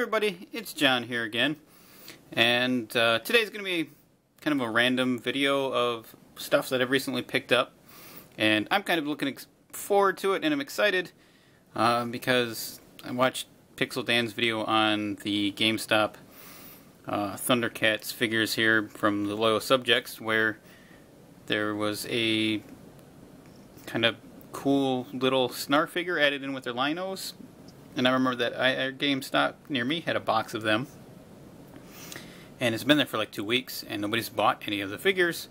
everybody, it's John here again, and uh, today's going to be kind of a random video of stuff that I've recently picked up, and I'm kind of looking forward to it, and I'm excited uh, because I watched Pixel Dan's video on the GameStop uh, Thundercats figures here from the Loyal Subjects, where there was a kind of cool little Snarf figure added in with their Lion-Os and I remember that I, our GameStop near me had a box of them. And it's been there for like two weeks, and nobody's bought any of the figures.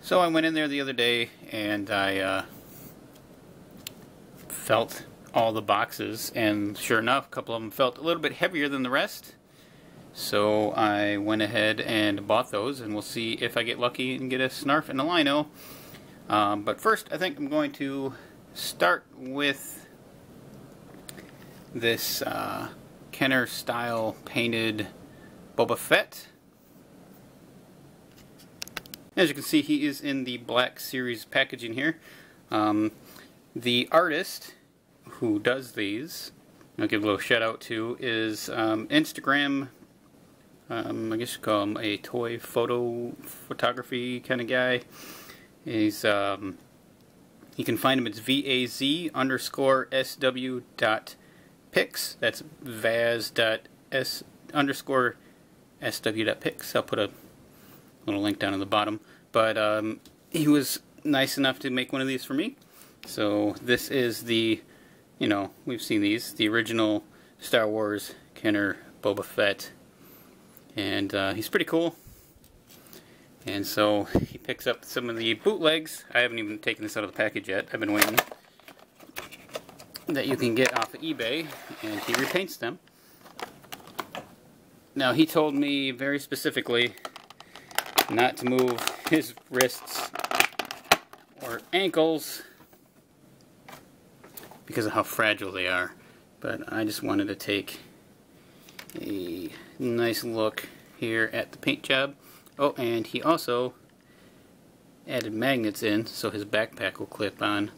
So I went in there the other day, and I uh, felt all the boxes, and sure enough, a couple of them felt a little bit heavier than the rest. So I went ahead and bought those, and we'll see if I get lucky and get a Snarf and a Lion-O. Um, but first, I think I'm going to start with this uh, Kenner style painted Boba Fett. As you can see, he is in the Black Series packaging here. Um, the artist who does these, I'll give a little shout out to, is um, Instagram, um, I guess you call him a toy photo photography kind of guy. He's, um, you can find him, it's V-A-Z underscore S-W dot pics. That's vaz.s underscore sw.pics. I'll put a little link down in the bottom. But um, he was nice enough to make one of these for me. So this is the, you know, we've seen these, the original Star Wars Kenner Boba Fett. And uh, he's pretty cool. And so he picks up some of the bootlegs. I haven't even taken this out of the package yet. I've been waiting that you can get off of eBay, and he repaints them. Now, he told me very specifically not to move his wrists or ankles because of how fragile they are. But I just wanted to take a nice look here at the paint job. Oh, and he also added magnets in so his backpack will clip on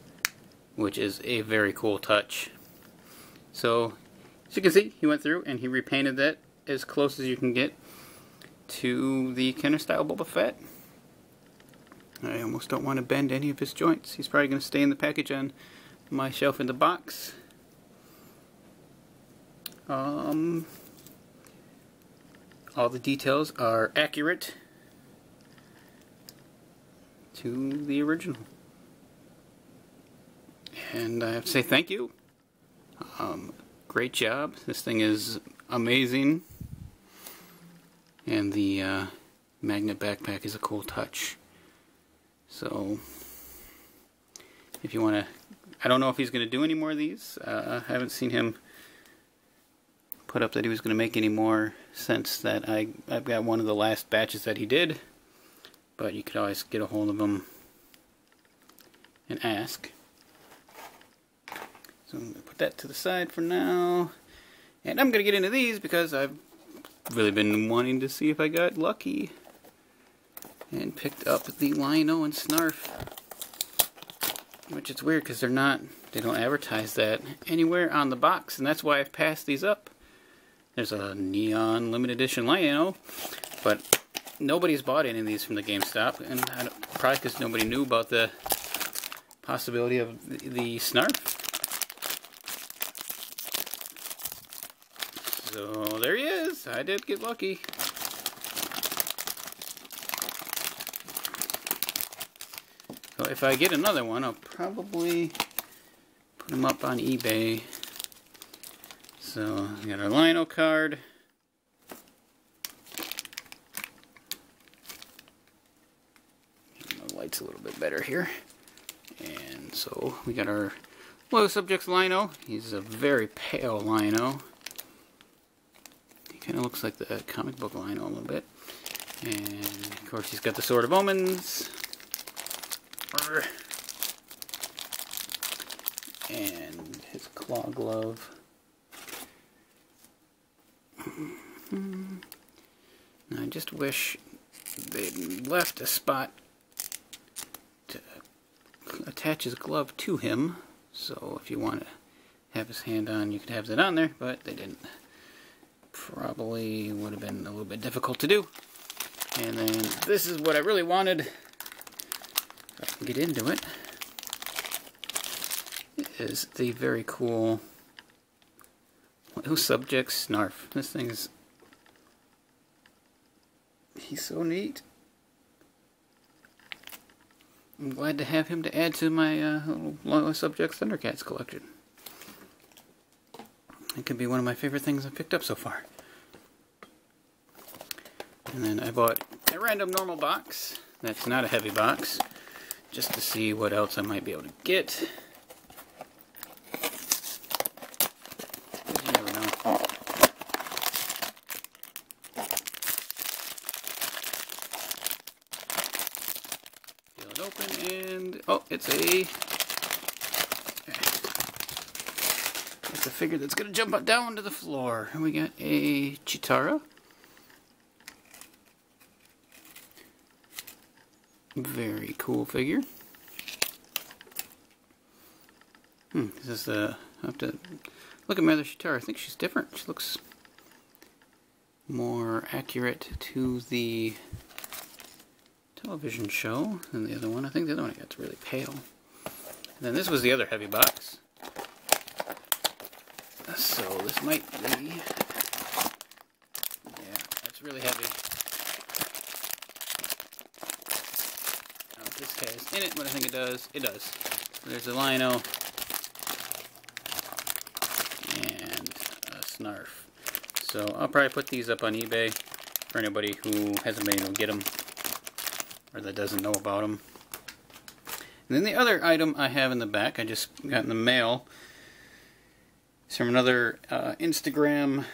which is a very cool touch. So, as you can see, he went through and he repainted that as close as you can get to the Kenner style Boba Fett. I almost don't want to bend any of his joints. He's probably going to stay in the package on my shelf in the box. Um, all the details are accurate to the original and I have to say thank you. Um, great job. This thing is amazing. And the uh, magnet backpack is a cool touch. So, if you want to, I don't know if he's going to do any more of these. Uh, I haven't seen him put up that he was going to make any more since that I, I've got one of the last batches that he did. But you could always get a hold of him and ask. So I'm going to put that to the side for now. And I'm going to get into these because I've really been wanting to see if I got lucky. And picked up the Lion-O and Snarf. Which is weird because they're not, they don't advertise that anywhere on the box. And that's why I've passed these up. There's a neon limited edition Lion-O. But nobody's bought any of these from the GameStop. And probably because nobody knew about the possibility of the, the Snarf. So there he is. I did get lucky. So if I get another one, I'll probably put them up on eBay. So we got our Lion-O card. The light's a little bit better here. And so we got our Loyal Subjects Lion-O. He's a very pale Lion-O. Kind of looks like the comic book line a little bit. And of course he's got the Sword of Omens. And his claw glove. Hmm. Now I just wish they'd left a spot to attach his glove to him. So if you want to have his hand on, you could have that on there, but they didn't probably would have been a little bit difficult to do. And then this is what I really wanted. I can get into it. Is the very cool Who Subject Snarf. This thing is he's so neat. I'm glad to have him to add to my uh, little Subjects Thundercats collection. It could be one of my favorite things I've picked up so far. And then I bought a random normal box. That's not a heavy box. Just to see what else I might be able to get. Peel it open and... Oh, it's a... It's a figure that's to jump down to the floor. And we got a Cheetara. Very cool figure. Hmm, this is the. I have to look at Mother Cheetara. I think she's different. She looks more accurate to the television show than the other one. I think the other one got really pale. And then this was the other heavy box. So this might be. Yeah, that's really heavy. this has in it what I think it does. It does. There's a Lion-O and a Snarf. So I'll probably put these up on eBay for anybody who hasn't been able to get them or that doesn't know about them. And then the other item I have in the back, I just got in the mail, is from another uh, Instagram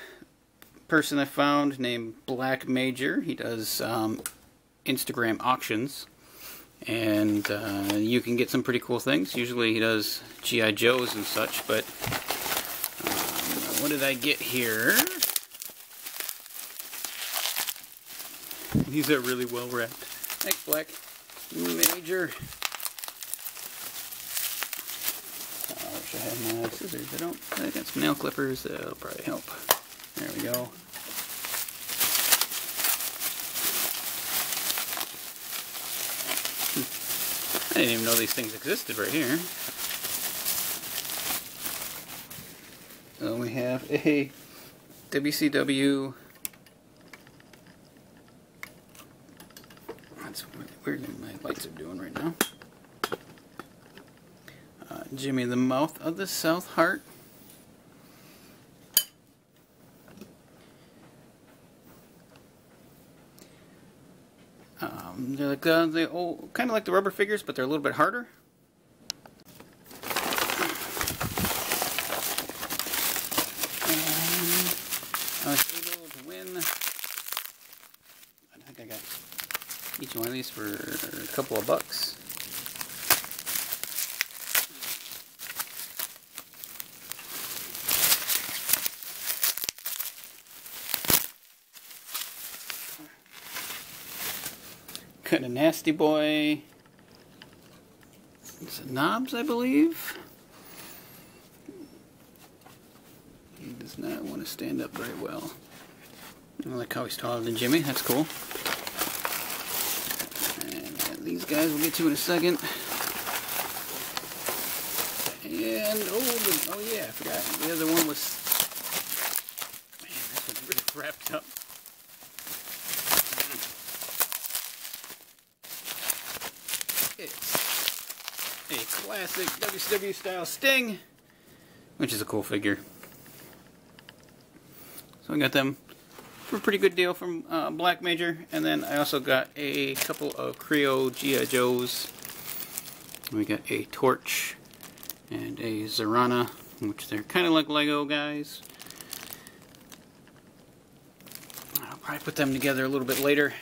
person I found named Black Major. He does um, Instagram auctions and uh, you can get some pretty cool things. Usually he does G.I. Joes and such, but um, what did I get here? These are really well wrapped. Thanks, Black Major. I wish I had my scissors. I don't. I got some nail clippers. That'll probably help. There we go. I didn't even know these things existed right here. So we have a WCW. That's weird my lights are doing right now. Uh, Jimmy the Mouth of the South Hart. Um, they're like uh, they oh, kind of like the rubber figures, but they're a little bit harder. And I was able to win. I think I got each one of these for a couple of bucks. Got a nasty boy. It's Knobbs, I believe. He does not want to stand up very well. I like how he's taller than Jimmy. That's cool. And uh, these guys we'll get to in a second. And oh, oh yeah, I forgot. The other one was. Man, this one's really wrapped up. It's a classic WCW style Sting, which is a cool figure. So I got them for a pretty good deal from uh, Black Major, and then I also got a couple of Kre-O G.I. Joes. We got a Torch and a Zorana, which they're kind of like Lego guys. I'll probably put them together a little bit later.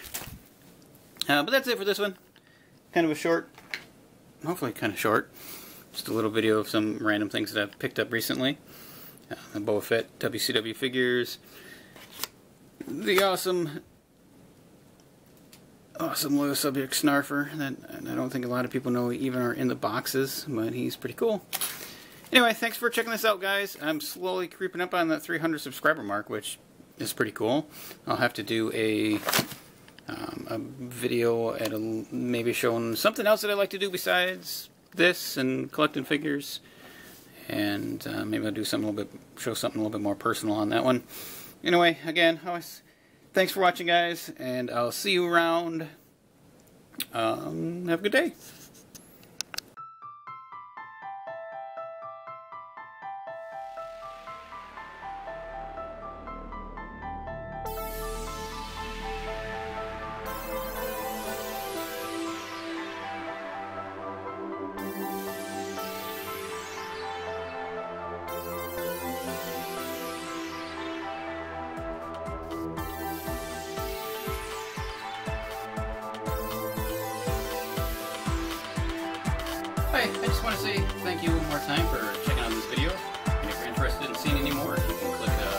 Uh, but that's it for this one kind of a short, hopefully kind of short, just a little video of some random things that I've picked up recently. Uh, the Boba Fett WCW figures, the awesome, awesome Loyal Subject Snarfer that I don't think a lot of people know even are in the boxes, but he's pretty cool. Anyway, thanks for checking this out, guys. I'm slowly creeping up on that 300 subscriber mark, which is pretty cool. I'll have to do a um, a video at a, maybe showing something else that I like to do besides this and collecting figures. And uh, maybe I'll do something a little bit, show something a little bit more personal on that one. Anyway, again, always, thanks for watching, guys, and I'll see you around. Um, have a good day. I just want to say thank you one more time for checking out this video. And if you're interested in seeing any more, you can click uh,